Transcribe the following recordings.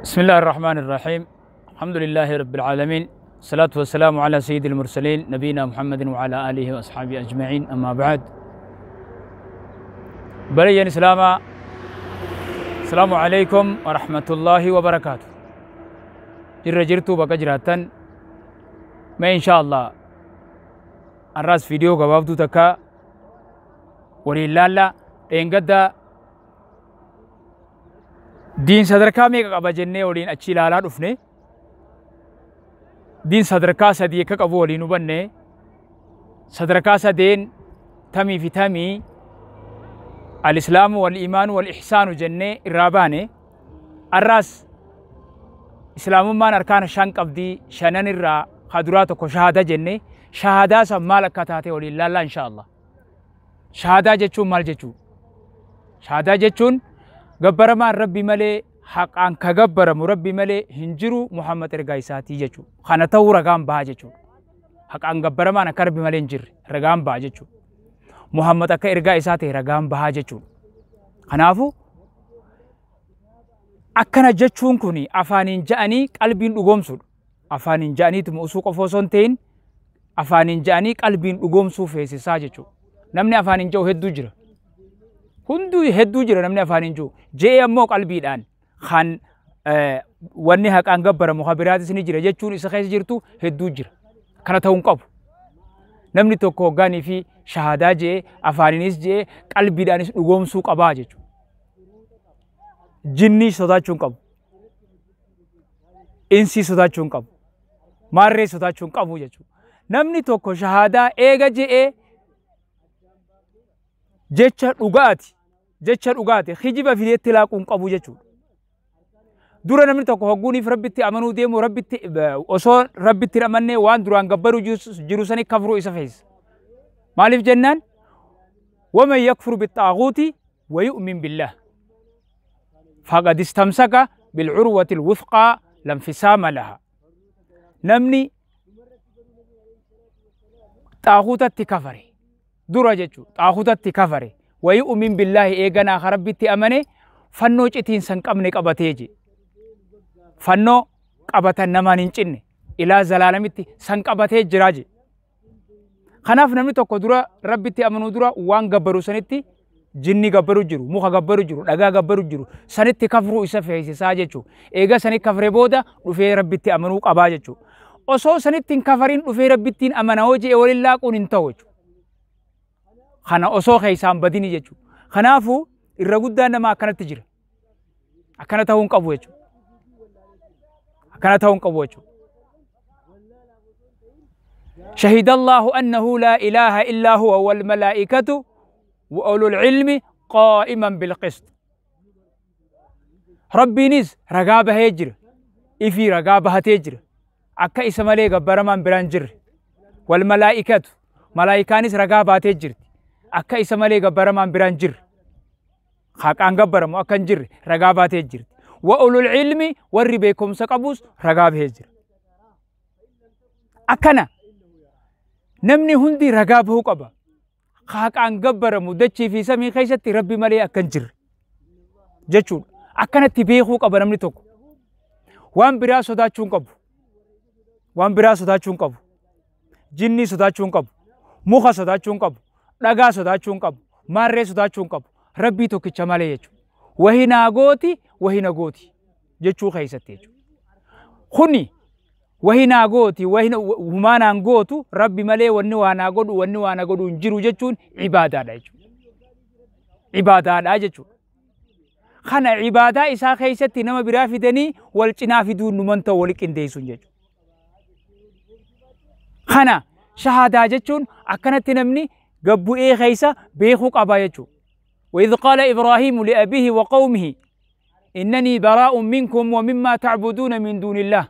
بسم الله الرحمن الرحيم الحمد لله رب العالمين الصلاة والسلام على سيد المرسلين نبينا محمد وعلى آله وأصحابه أجمعين أما بعد بريا سلاما السلام عليكم ورحمة الله وبركاته جر جرت ما إن شاء الله الراس فيديو قبابتو تكا ولله لا إن قد diin sadarkaa meeqa qaba jennee waliin achi ilaalaa dhufne diin sadarkaa sadii akka qabu waliin hubanne sadarkaa sadeen tamii fi tamii alislaamu wal iimaanu wal ihsaanu jennee irraa baane arraas islaamummaan arkaana shan qabdii shanan irraa kaduraa tokko shahada jenne shahadaa san maal akka taate waliin laallaa insha Allah shahadaa jechuun maal jechuudha shahadaa jechuun gabbaramaan rabbi malee haqaan ka gabbaramu rabbi malee hin jiru Muhammad ergaa isaatii jechuudha. Kana ta'uu ragaan baha jechuudha. Haqaan gabbaramaan akka rabbi malee hin jirre ragaan baha jechuudha. Muhammad akka ergaa isaa ragaan baha jechuudha. akkana jechuun kun afaaniin ja'anii qalbiin dhugoomsuudha. Afaaniin ja'aniitu mu'usuu qofa osoo hin afaaniin ja'anii qalbiin dhugoomsuu feesisaa jechuudha. Namni afaaniin ja'u hedduu jira. hunduu hedduu jira namni afaan hin jiru jee ammoo qalbiidhaan kan wanni haqaan gabbaramu habiraatis ni jira jechuun isa keessa jirtu hedduu jira kana ta'uu hin qabu namni tokko hoggaanii fi shahaadaa jee afaaninis jee qalbiidhaanis dhugoomsuu qabaa jechuudha. Jinni sodaachuu hin qabu. Insii sodaachuu hin qabu. Maarree sodaachuu hin qabu jechuudha. Namni tokko shahaadaa eega je'ee jecha dhugaati jecha dhugaate hijiba fideetti laaquun qabu jechuudha. Dura namni tokko hogguuniif rabbitti amanuu deemu rabbitti osoo rabbitti hin amannee waan duraan gabbaduu jiru sanii kafruu isa feessa. Maaliif jennaan waman yakfuru bixaaquuti wayu'min billah. فقد استمسك بالعروة الوثقى لا انفسام لها نمني طاغوتة كفري درجة طاغوتة ويؤمن بالله إيغانا خربتي أمني فنو جتين سنقبني قبتيجي فنو قبتا نمان انچني إلى زلالمتي سنقبتي جراجي خناف نمني توكو درا ربتي أمنو درا وان قبرو سنتي جني قبرو جرو موخا قبرو جرو دغا قبرو جرو سنتي كفرو إسا فيسي ساجيچو إيغا سني كفري بودا رفي ربتي أمنو قباجيچو osoo sanittiin kafariin dhufee rabbittiin amana hojii walillaa kun hin ta'u jechuudha. kana osoo keessaan badini jechuudha. Kanaafuu irra guddaan namaa akkanatti jira. Akkana ta'uu hin qabu jechuudha. Akkana ta'uu hin qabu jechuudha. شهد الله أنه لا إله إلا هو والملائكة وأولو العلم قائما بالقسط ربي نز رقابة هيجر إفي رقابة هتجر أكا إسمالي قبرمان برانجر والملائكة ملائكة نز رقابة هتجرت akka isa malee gabbaramaan biraan jirre haqaan gabbaramu akka hin jirre ragaa baatee jirti. Wa'ulul ilmi warri beekumsa qabus ragaa bahee jira. Akkana namni hundi ragaa bahuu qaba. Haqaan gabbaramu dachii fi samii keessatti rabbi malee akka hin jirre jechuudha. Akkanatti beekuu qaba namni tokko. Waan biraa sodaachuu hin qabu. Waan biraa sodaachuu hin qabu. Jinnii sodaachuu hin qabu. Muka sodaachuu hin qabu. dhagaa sodaachuun qabu maarree sodaachuun qabu rabbii tokkicha malee jechuudha. Wahi naa gooti wahi na gooti jechuu keessatti jechuudha. Kuni wahi naa gooti humaa naan gootu rabbi malee wanni waa naa godhu wanni waa na godhu hin jiru jechuun ibaadaadha jechuudha. Ibaadaadha jechuudha. Kana ibaadaa isaa keessatti nama biraa fidanii wal cinaa fiduun numan ta'u wal qindeessuun jechuudha. Kana shahaadaa jechuun akkanatti namni إيه خيسة بيخوك أبايته وإذ قال إبراهيم لأبيه وقومه إنني براء منكم ومما تعبدون من دون الله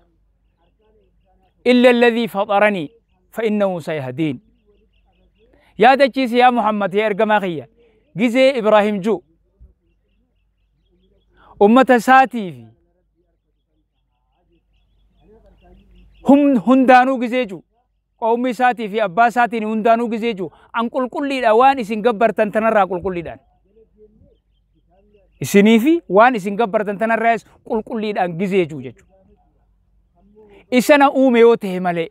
إلا الذي فطرني فإنه سيهدين يا دجيس يا محمد يا إرقماخية جزي إبراهيم جو أمة ساتي في هم هندانو جزي جو قومي ساتي في أبا ساتي نوندانو جزيجو أن كل كل الأوان إسن قبر تنتنرى كل كل دان إسني في وان إسن قبر تنتنرى كل كل دان جزيجو جيجو إسانا أومي وته ملي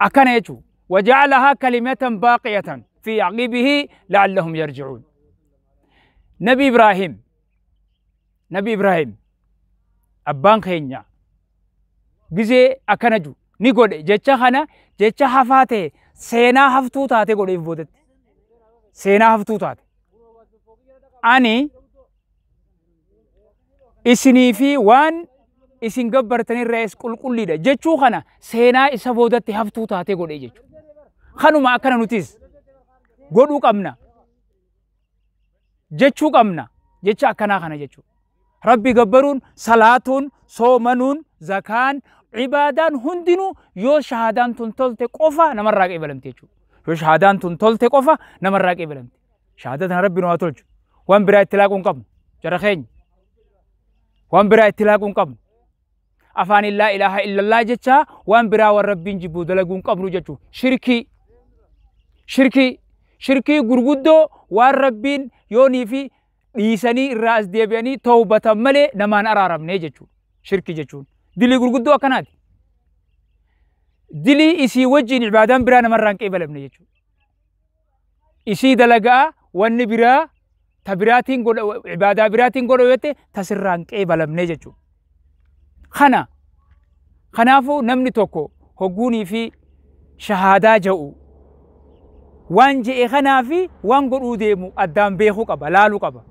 أكنا يجو وجعلها كلمة باقية في عقبه لعلهم يرجعون نبي إبراهيم نبي إبراهيم أبان خينيا جزي أكنا جو ni godhe jecha kana jecha hafaa ta'e seenaa haftuu taate godheef bootetti seenaa haftuu taate ani isinii fi waan isin gabbartan irraa is qulqulliidha jechuu kana seenaa isa boodatti haftuu taate godhe jechuu kanuma akkana nutis godhuu qabna jechuu qabna jecha akkanaa kana jechuu rabbi gabbaruun salaatuun soomanuun zakaan عبادان هندنو يو شهادان تنتلت قفا نمرق إبلمت يجو يو شهادان تنتلت قفا نمرق إبلمت شهادتنا ربنا واتلج وان برا اتلاقون قبل جرخين وان برا اتلاقون قبل أفان لا إله إلا الله جتشا وان برا والرب جبو دلقون قبل جتشو شركي شركي شركي غرغدو والرب يوني في dhiisanii irraa as deebi'anii tawbatan malee namaan araaramnee jechuudha shirki dilii gurguddoo akkanaati. Dilii isii wajjin ibaadaan biraa namarraan balamne jechuudha. Isii dalagaa wanni biraa ta biraatiin godha ibaadaa biraatiin godha yoo ta'e jechuudha. Kana kanaafuu namni tokko hogguunii fi shahaadaa ja'u waan je'e kanaa fi waan godhuu deemu addaan beekuu qaba laaluu qaba.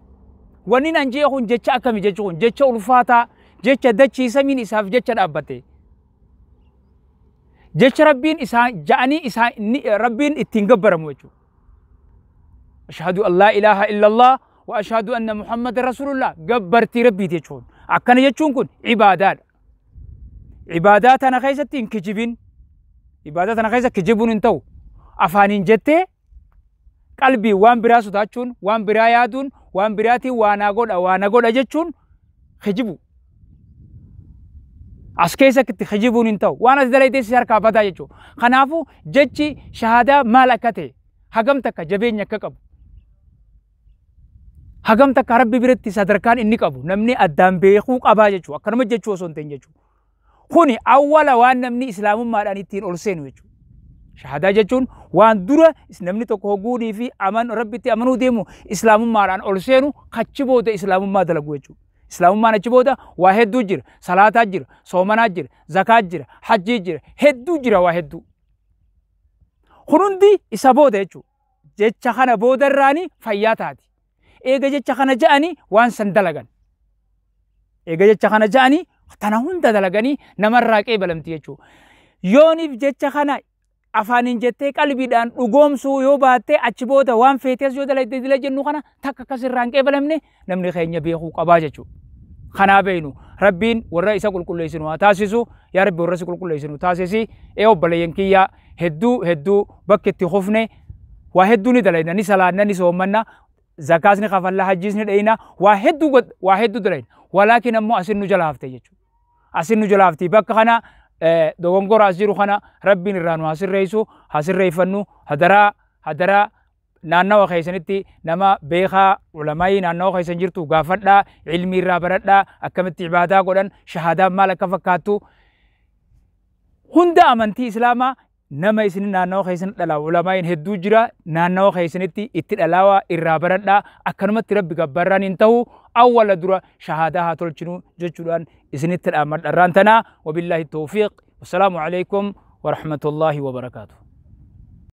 Wanni nan je'e kun jecha akkami jechuun jecha ulfaataa jecha dachiisamiin isaaf jecha dhaabbate. Jecha rabbiin isaa ja'anii isaa rabbiin ittiin gabbaramu jechuudha. Ashhaadu allaa ilaaha illallah wa ashhaadu anna Muhammad rasuulullah gabbartii rabbiiti jechuun akkana jechuun kun ibaadaadha. Ibaadaa tana keessatti hin kijibin. Ibaadaa tana keessa kijibuun hin ta'u. Afaaniin jettee qalbii waan biraa sodaachuun waan biraa yaaduun waan biraatiin waa naa godha waa na godha jechuun kijibu. as keessa itti hajibuun hin ta'u waan as dalaytees harkaa bataa jechuudha. Kanaafuu jechi shahaadaa maal akka ta'e hagam takka jabeenya akka qabu hagam takka rabbi biratti sadarkaan inni qabu namni addaan beekuu qabaa jechuudha akkanuma jechuu osoo hin ta'in jechuudha. Kuni awwala waan namni islaamummaadhaan ittiin ol seenu jechuudha. Shahaadaa jechuun waan dura namni tokko hoguudii fi aman rabbitti amanuu deemu islaamummaadhaan ol seenu kachi booda islaamummaa dalagu jechuudha. Islaamummaan achi booda waa hedduu jira. Salaataa jira, soomanaa jira, zakaa jira, hajjii jira, hedduu jira waa hedduu. Kun hundi isa booda jechuudha. Jecha kana booda irraanii fayyaa taati. Eega jecha kana ja'anii waan san dalagan. Eega jecha kana ja'anii tana hunda dalaganii namarraa qeebalamti jechuudha. Yooniif jecha kana afaaniin jettee qalbiidhaan dhugoomsuu yoo baattee achi booda waan feetes yoo dalagdee jennu kana takka akkas irraan qeebalamne namni keenya beekuu qabaa jechuudha. خنابينو ربين ورا كل كل يسنو تاسيسو يا رب ورا كل كل يسنو تاسيسي إيو بلين كيا هدو هدو بكت خوفنا وهدو ندلنا نسالنا نسومنا زكاة نخفل لها جيس ندينا وهدو قد وهدو دلين ولكن أمو أسن نجلافتي يجو أسن نجلافتي بك خنا آه، دوغنقر أسجر خنا ربين الرانو هسر رئيسو هسر رئيفنو هدرا هدرا naannawa keessanitti nama beekaa ulamaa'ii naannawa keessan jirtu gaafadhaa ilmi irraa baradhaa akkamitti ibaadaa godhan shahadaan maal akka fakkaattu hunda amantii islaamaa nama isin naannawa keessan dhalaa ulamaa'iin hedduu jira naannawa keessanitti itti dhalaawaa irraa baradhaa akkanumatti rabbi gabbarraan hin ta'u awwala dura shahadaa haa tolchinu jechuudhaan isinitti dhaammadharraan tanaa wabillaahi tawfiiq wassalaamu alaikum ورحمة الله وبركاته